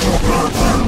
Let's go.